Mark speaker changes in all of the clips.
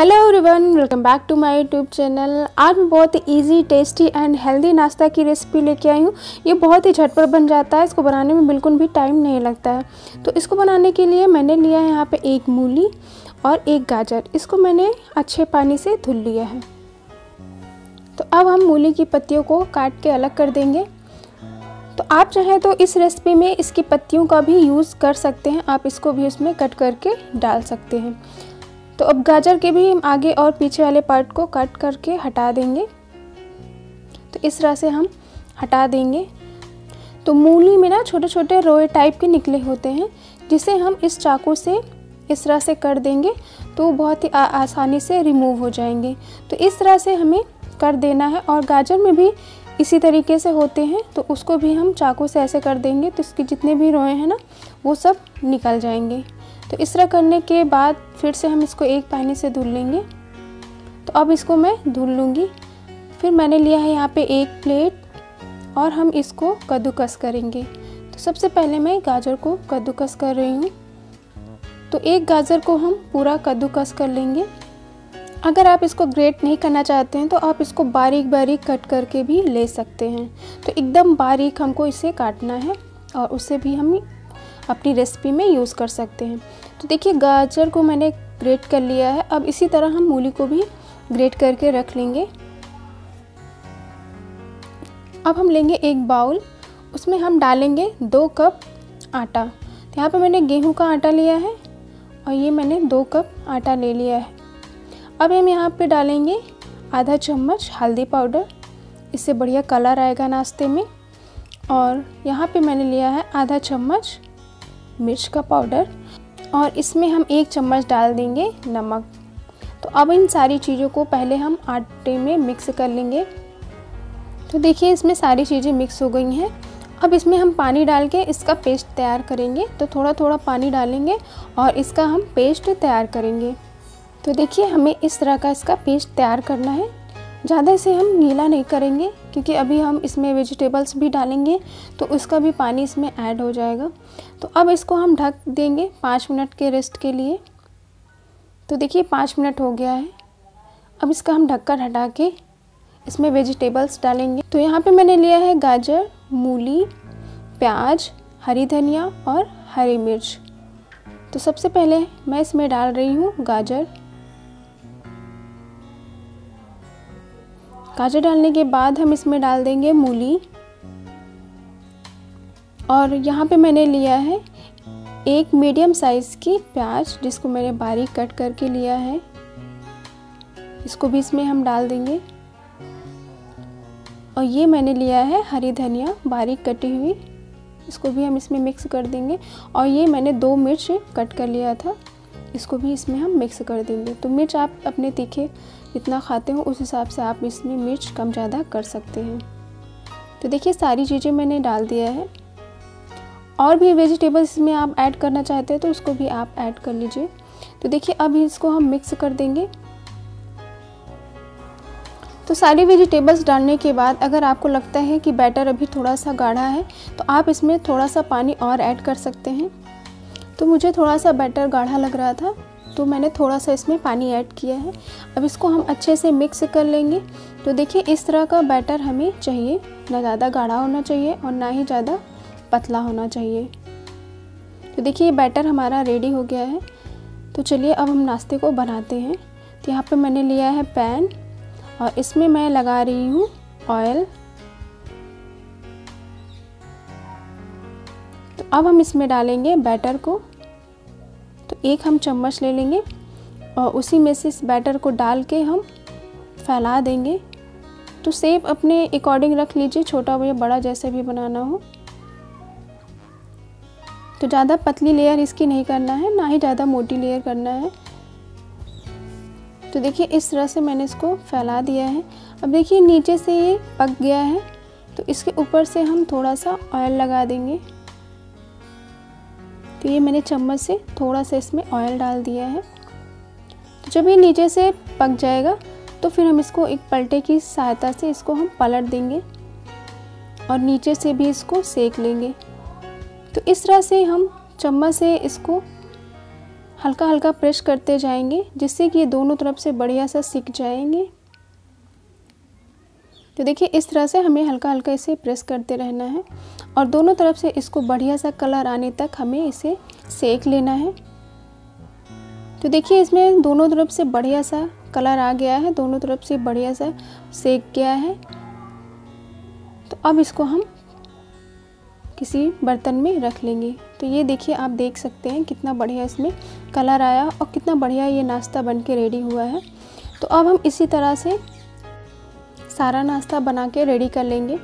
Speaker 1: Hello everyone welcome back to my YouTube channel आज मैं बहुत ही इजी टेस्टी एंड हेल्दी नाश्ता की रेसिपी लेके आई हूँ। ये बहुत ही झटपट बन जाता है, इसको बनाने में बिल्कुल भी टाइम नहीं लगता है। तो इसको बनाने के लिए मैंने लिया है यहाँ पे एक मूली और एक गाजर। इसको मैंने अच्छे पानी से धुल लिया है। तो अब हम मूली की पत्तियों को काट के अलग कर देंगे। तो आप चाहें तो इस रेसिपी में इसकी पत्तियों का भी यूज़ कर सकते हैं। आप इसको भी उसमें कट करके डाल सकते हैं। तो अब गाजर के भी हम आगे और पीछे वाले पार्ट को कट करके हटा देंगे। तो इस तरह से हम हटा देंगे। तो मूली में ना छोटे छोटे रोए टाइप के निकले होते हैं, जिसे हम इस चाकू से इस तरह से कर देंगे तो बहुत ही आसानी से रिमूव हो जाएँगे। तो इस तरह से हमें कर देना है और गाजर में भी इसी तरीके से होते हैं तो उसको भी हम चाकू से ऐसे कर देंगे तो इसके जितने भी रोए हैं ना, वो सब निकल जाएँगे। तो इस तरह करने के बाद फिर से हम इसको एक पानी से धुल लेंगे। तो अब इसको मैं धुल लूँगी। फिर मैंने लिया है यहाँ पे एक प्लेट और हम इसको कद्दूकस करेंगे। तो सबसे पहले मैं गाजर को कद्दूकस कर रही हूँ। तो एक गाजर को हम पूरा कद्दूकस कर लेंगे। अगर आप इसको ग्रेट नहीं करना चाहते हैं तो आप इसको बारीक बारीक कट करके भी ले सकते हैं। तो एकदम बारीक हमको इसे काटना है और उसे भी हम अपनी रेसिपी में यूज़ कर सकते हैं। तो देखिए, गाजर को मैंने ग्रेट कर लिया है। अब इसी तरह हम मूली को भी ग्रेट करके रख लेंगे। अब हम लेंगे एक बाउल उसमें हम डालेंगे दो कप आटा। तो यहाँ पर मैंने गेहूँ का आटा लिया है और ये मैंने दो कप आटा ले लिया है। अब हम यहाँ पे डालेंगे आधा चम्मच हल्दी पाउडर। इससे बढ़िया कलर आएगा नाश्ते में। और यहाँ पे मैंने लिया है आधा चम्मच मिर्च का पाउडर और इसमें हम एक चम्मच डाल देंगे नमक। तो अब इन सारी चीज़ों को पहले हम आटे में मिक्स कर लेंगे। तो देखिए, इसमें सारी चीज़ें मिक्स हो गई हैं। अब इसमें हम पानी डाल के इसका पेस्ट तैयार करेंगे। तो थोड़ा थोड़ा पानी डालेंगे और इसका हम पेस्ट तैयार करेंगे। तो देखिए, हमें इस तरह का इसका पेस्ट तैयार करना है। ज़्यादा इसे हम गीला नहीं करेंगे, क्योंकि अभी हम इसमें वेजिटेबल्स भी डालेंगे तो उसका भी पानी इसमें ऐड हो जाएगा। तो अब इसको हम ढक देंगे पाँच मिनट के रेस्ट के लिए। तो देखिए पाँच मिनट हो गया है। अब इसका हम ढक्कन हटा के इसमें वेजिटेबल्स डालेंगे। तो यहाँ पे मैंने लिया है गाजर, मूली, प्याज, हरी धनिया और हरी मिर्च। तो सबसे पहले मैं इसमें डाल रही हूँ गाजर। गाजर डालने के बाद हम इसमें डाल देंगे मूली। और यहाँ पे मैंने लिया है एक मीडियम साइज़ की प्याज, जिसको मैंने बारीक कट करके लिया है। इसको भी इसमें हम डाल देंगे। और ये मैंने लिया है हरी धनिया बारीक कटी हुई। इसको भी हम इसमें मिक्स कर देंगे। और ये मैंने दो मिर्च कट कर लिया था। इसको भी इसमें हम मिक्स कर देंगे। तो मिर्च आप अपने तीखे जितना खाते हो, उस हिसाब से आप इसमें मिर्च कम ज़्यादा कर सकते हैं। तो देखिए, सारी चीज़ें मैंने डाल दिया है। और भी वेजिटेबल्स इसमें आप ऐड करना चाहते हैं तो उसको भी आप ऐड कर लीजिए। तो देखिए, अब इसको हम मिक्स कर देंगे। तो सारी वेजिटेबल्स डालने के बाद अगर आपको लगता है कि बैटर अभी थोड़ा सा गाढ़ा है तो आप इसमें थोड़ा सा पानी और ऐड कर सकते हैं। तो मुझे थोड़ा सा बैटर गाढ़ा लग रहा था तो मैंने थोड़ा सा इसमें पानी ऐड किया है। अब इसको हम अच्छे से मिक्स कर लेंगे। तो देखिए, इस तरह का बैटर हमें चाहिए। ना ज़्यादा गाढ़ा होना चाहिए और ना ही ज़्यादा पतला होना चाहिए। तो देखिए, ये बैटर हमारा रेडी हो गया है। तो चलिए, अब हम नाश्ते को बनाते हैं। तो यहाँ पे मैंने लिया है पैन और इसमें मैं लगा रही हूँ ऑयल तो अब हम इसमें डालेंगे बैटर को। एक हम चम्मच ले लेंगे और उसी में से इस बैटर को डाल के हम फैला देंगे। तो सेप अपने अकॉर्डिंग रख लीजिए, छोटा या बड़ा जैसे भी बनाना हो। तो ज़्यादा पतली लेयर इसकी नहीं करना है, ना ही ज़्यादा मोटी लेयर करना है। तो देखिए, इस तरह से मैंने इसको फैला दिया है। अब देखिए, नीचे से ये पक गया है तो इसके ऊपर से हम थोड़ा सा ऑयल लगा देंगे। तो ये मैंने चम्मच से थोड़ा सा इसमें ऑयल डाल दिया है। तो जब ये नीचे से पक जाएगा तो फिर हम इसको एक पलटे की सहायता से इसको हम पलट देंगे और नीचे से भी इसको सेक लेंगे। तो इस तरह से हम चम्मच से इसको हल्का हल्का प्रेस करते जाएँगे, जिससे कि ये दोनों तरफ़ से बढ़िया सा सिक जाएँगे। तो देखिए, इस तरह से हमें हल्का हल्का इसे प्रेस करते रहना है और दोनों तरफ़ से इसको बढ़िया सा कलर आने तक हमें इसे सेक लेना है। तो देखिए, इसमें दोनों तरफ़ से बढ़िया सा कलर आ गया है, दोनों तरफ़ से बढ़िया सा सेक गया है। तो अब इसको हम किसी बर्तन में रख लेंगे। तो ये देखिए, आप देख सकते हैं कितना बढ़िया इसमें कलर आया और कितना बढ़िया ये नाश्ता बन के रेडी हुआ है। तो अब हम इसी तरह से सारा नाश्ता बना के रेडी कर लेंगे।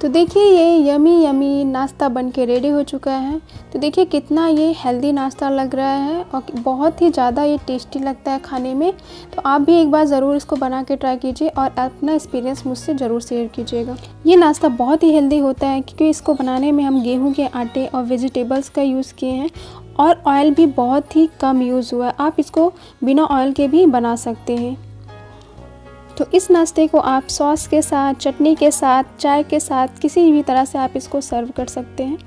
Speaker 1: तो देखिए ये यमी यमी नाश्ता बन के रेडी हो चुका है। तो देखिए कितना ये हेल्दी नाश्ता लग रहा है और बहुत ही ज़्यादा ये टेस्टी लगता है खाने में। तो आप भी एक बार ज़रूर इसको बना के ट्राई कीजिए और अपना एक्सपीरियंस मुझसे ज़रूर शेयर कीजिएगा। ये नाश्ता बहुत ही हेल्दी होता है क्योंकि इसको बनाने में हम गेहूँ के आटे और वेजिटेबल्स का यूज़ किए हैं और ऑयल भी बहुत ही कम यूज़ हुआ है। आप इसको बिना ऑयल के भी बना सकते हैं। तो इस नाश्ते को आप सॉस के साथ, चटनी के साथ, चाय के साथ, किसी भी तरह से आप इसको सर्व कर सकते हैं।